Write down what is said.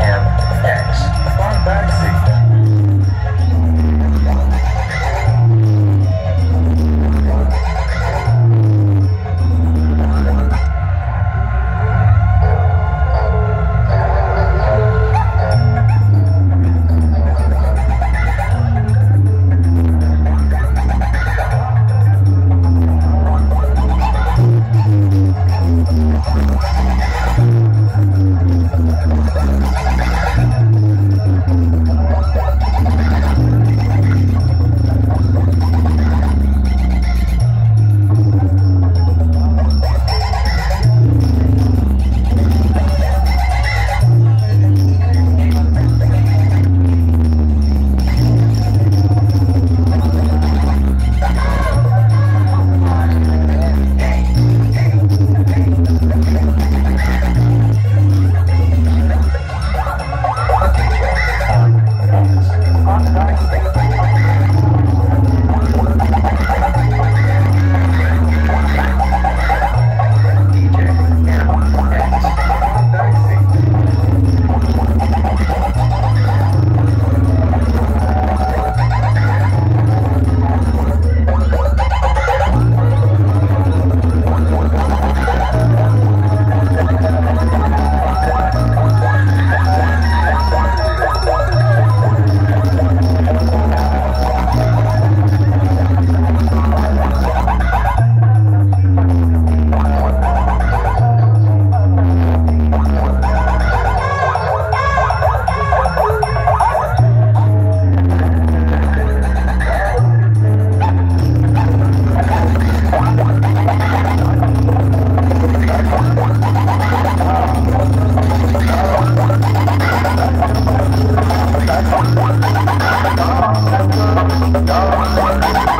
FMX. Bob Baxi. Thank Dark.